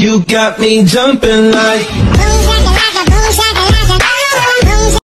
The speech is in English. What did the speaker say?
You got me jumping like